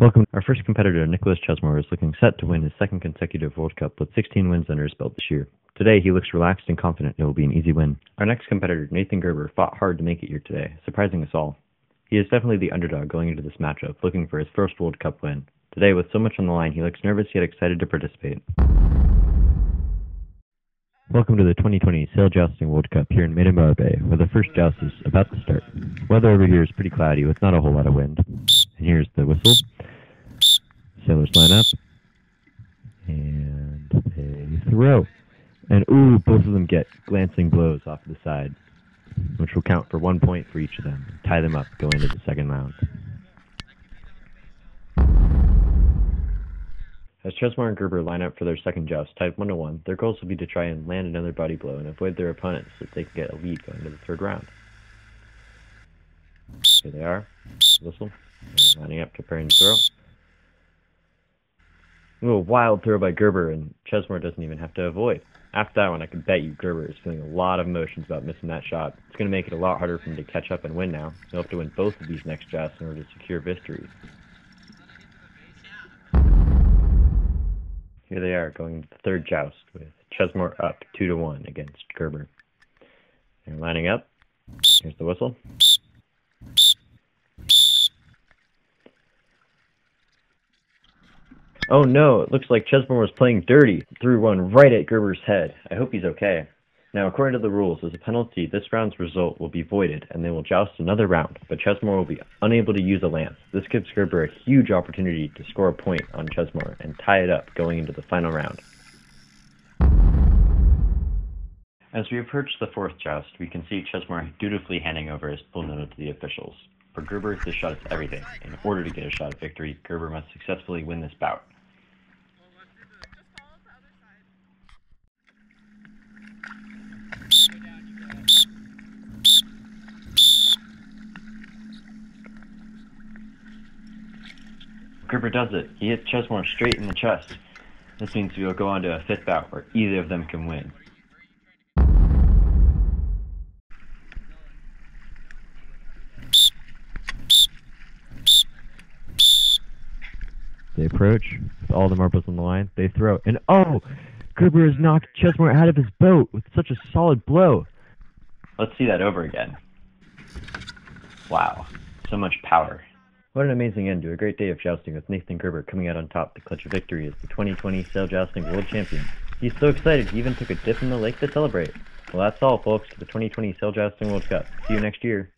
Welcome. Our first competitor, Nicholas Chesemore, is looking set to win his second consecutive World Cup with 16 wins under his belt this year. Today, he looks relaxed and confident it will be an easy win. Our next competitor, Nathan Gerber, fought hard to make it here today, surprising us all. He is definitely the underdog going into this matchup, looking for his first World Cup win. Today, with so much on the line, he looks nervous yet excited to participate. Welcome to the 2020 Sail Jousting World Cup here in Maiden Bay, where the first joust is about to start. Weather over here is pretty cloudy with not a whole lot of wind. And here's the whistle. Line up. And they throw. And ooh, both of them get glancing blows off the side, which will count for one point for each of them. Tie them up going into the second round. As Chesemore and Gerber line up for their second joust, tied 1 to 1, their goals will be to try and land another body blow and avoid their opponents so that they can get a lead going into the third round. Here they are. Whistle. Lining up, to throw. A wild throw by Gerber, and Chesemore doesn't even have to avoid. After that one, I can bet you Gerber is feeling a lot of emotions about missing that shot. It's going to make it a lot harder for him to catch up and win now. He'll have to win both of these next jousts in order to secure victory. Here they are, going to the third joust with Chesemore up 2 to 1 against Gerber. They're lining up. Here's the whistle. Oh no, it looks like Chesemore was playing dirty. Threw one right at Gerber's head. I hope he's okay. Now, according to the rules, as a penalty, this round's result will be voided, and they will joust another round, but Chesemore will be unable to use a lance. This gives Gerber a huge opportunity to score a point on Chesemore and tie it up going into the final round. As we approach the fourth joust, we can see Chesemore dutifully handing over his note to the officials. For Gerber, this shot is everything. In order to get a shot at victory, Gerber must successfully win this bout. Gerber does it. He hits Chesemore straight in the chest. This means we will go on to a fifth bout where either of them can win. They approach with all the marbles on the line. They throw, and oh, Gerber has knocked Chesemore out of his boat with such a solid blow. Let's see that over again. Wow, so much power. What an amazing end to a great day of jousting with Nathan Gerber coming out on top to clutch a victory as the 2020 Sail Jousting World Champion. He's so excited he even took a dip in the lake to celebrate. Well, that's all, folks, for the 2020 Sail Jousting World Cup. See you next year.